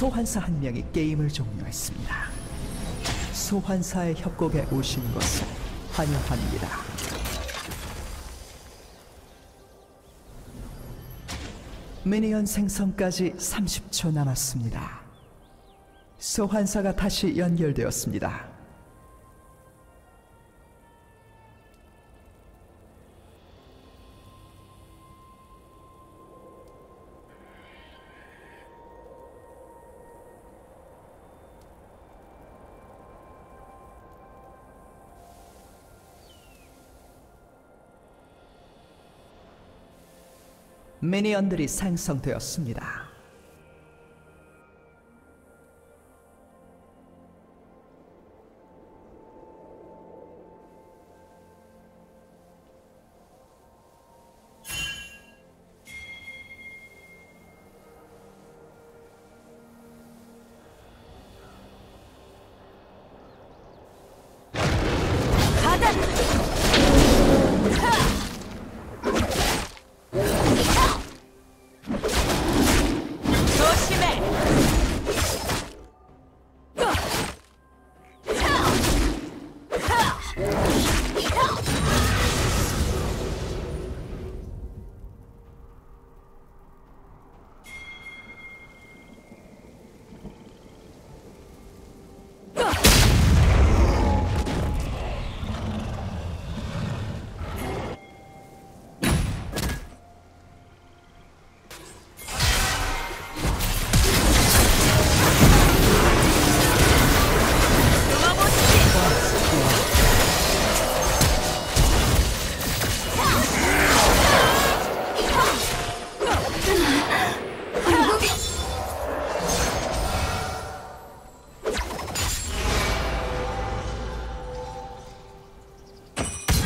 소환사 한 명이 게임을 종료했습니다. 소환사의 협곡에 오신 것을 환영합니다. 미니언 생성까지 30초 남았습니다. 소환사가 다시 연결되었습니다. 미니언들이 생성되었습니다.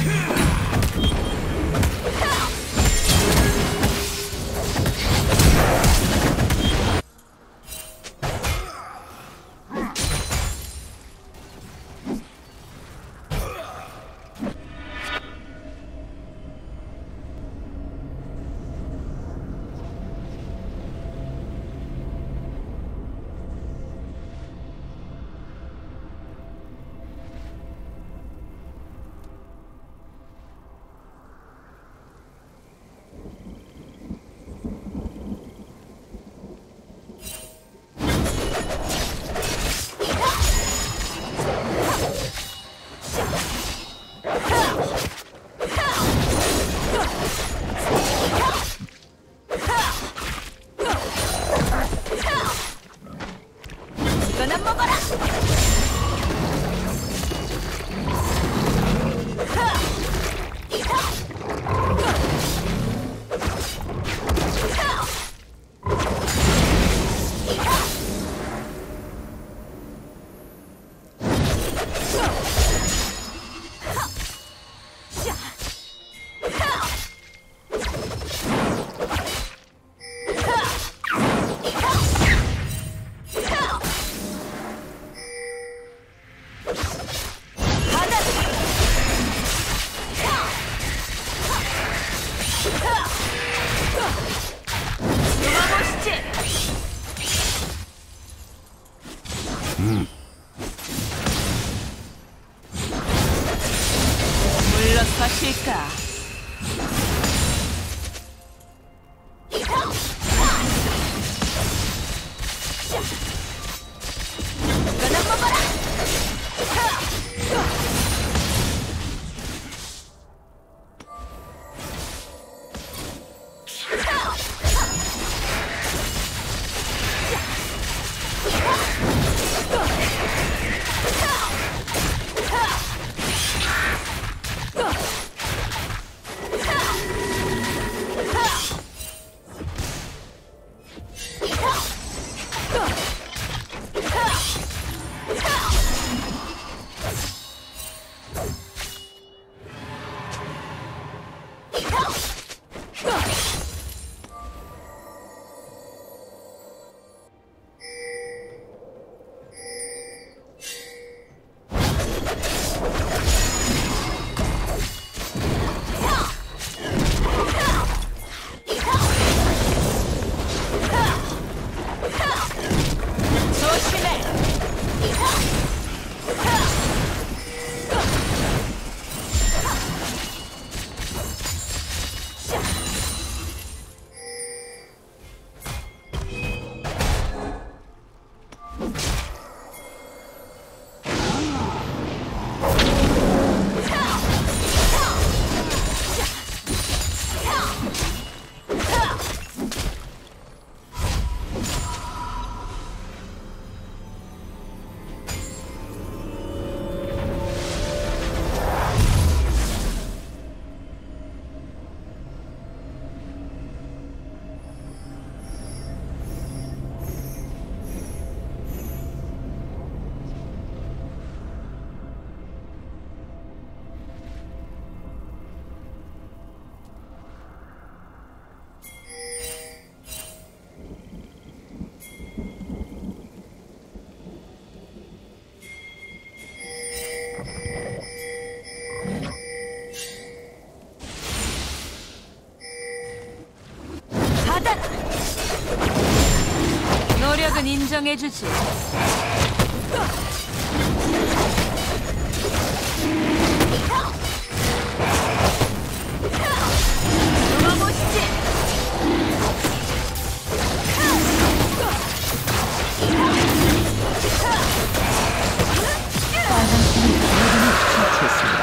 Yeah! 받아라! 노력은 인정해주지. Tschüss.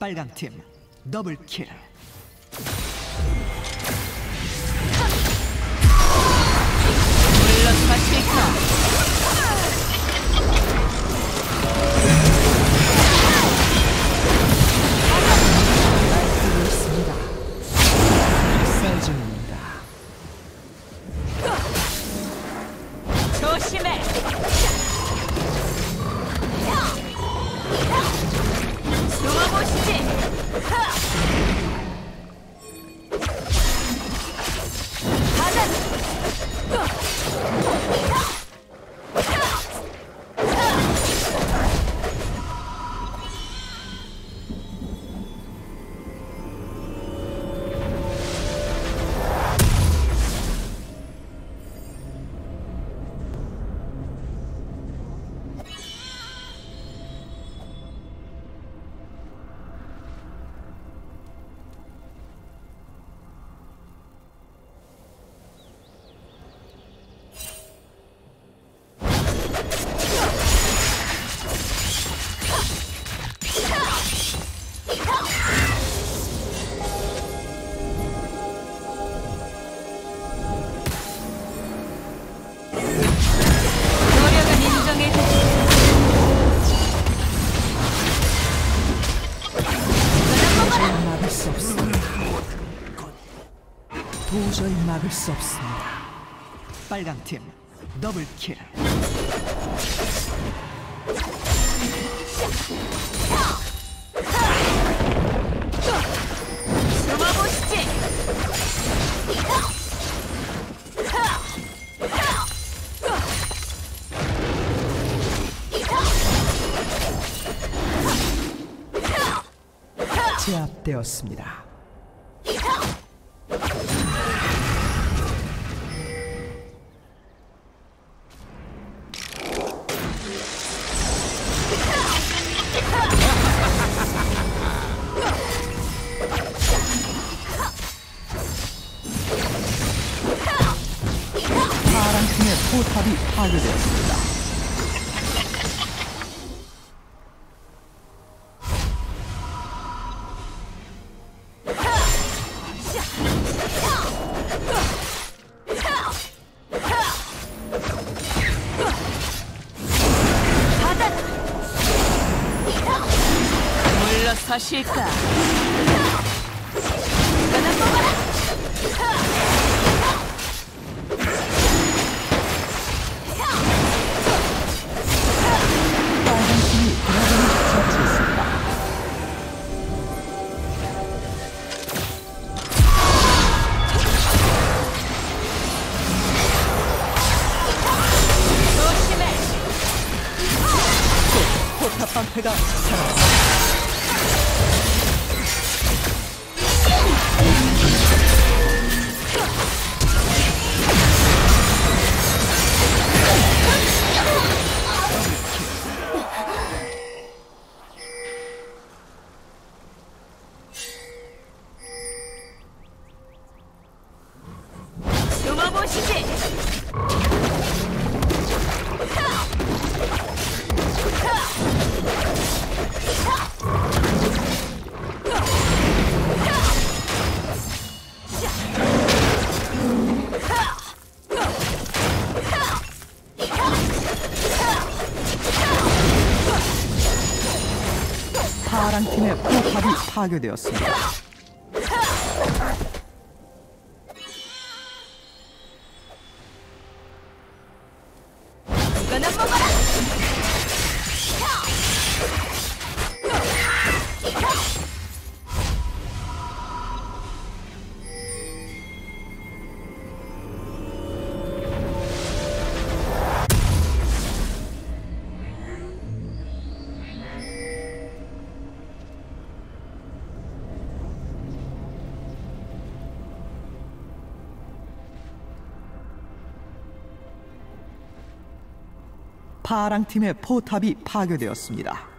빨강 팀 더블킬. 물러서마 트위터. 막을 수 없습니다. 빨강 팀 더블 킬. 숨어보시지. 제압되었습니다. 포탑이 파괴되었습니다. 파괴되었습니다. 파랑 팀의 포탑이 파괴되었습니다.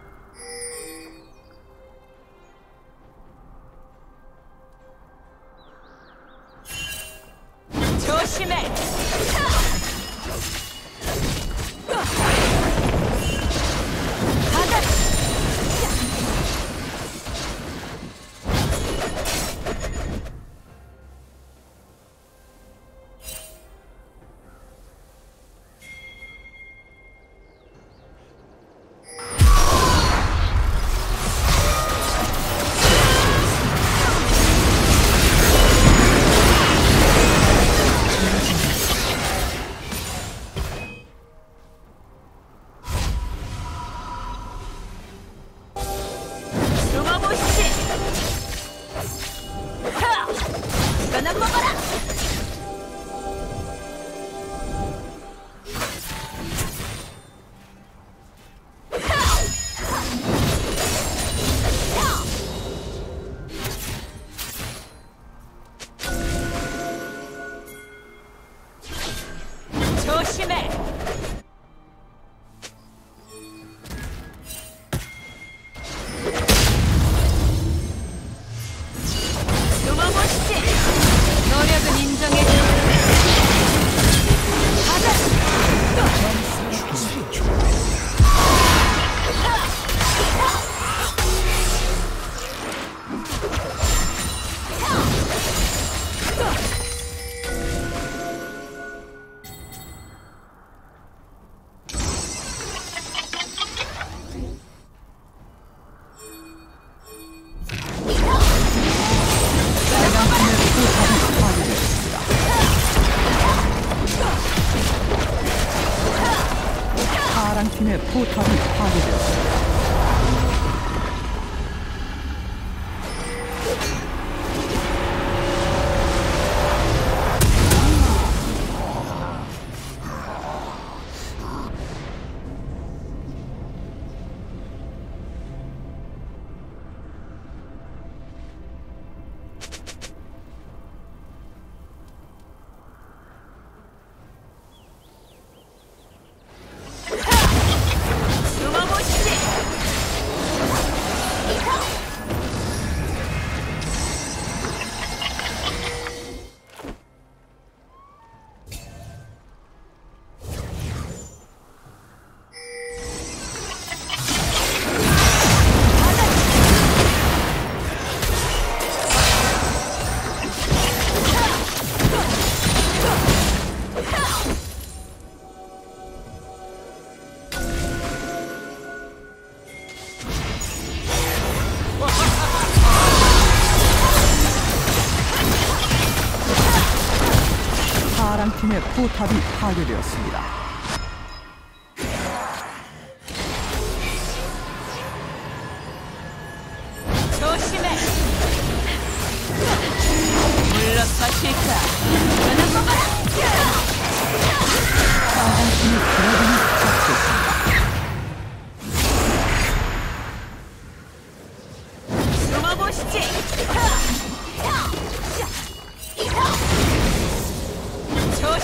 팀의 포탑이 파괴되었습니다.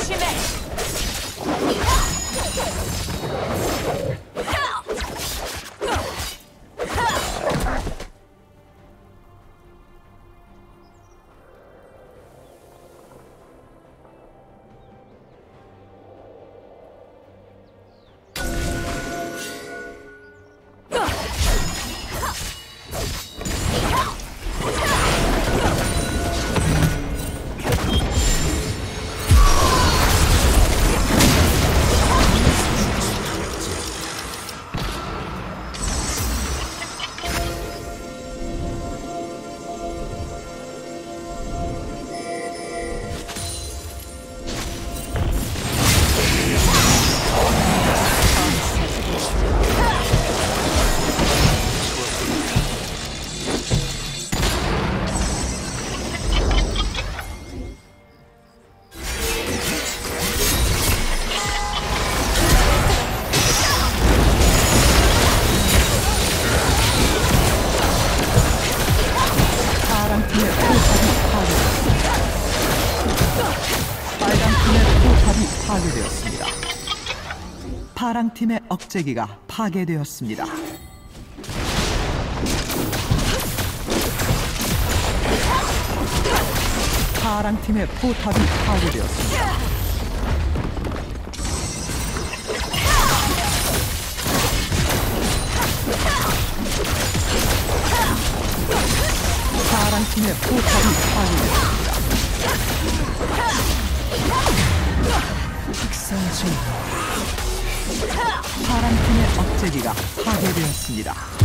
Pushing back. 억제기가 파괴되었습니다. 파랑 팀의 포탑이 파괴되었습니다. 파랑 팀의 포탑이 파괴되었습니다. 식사 중 파랑 팀의 억제기가 파괴되었습니다.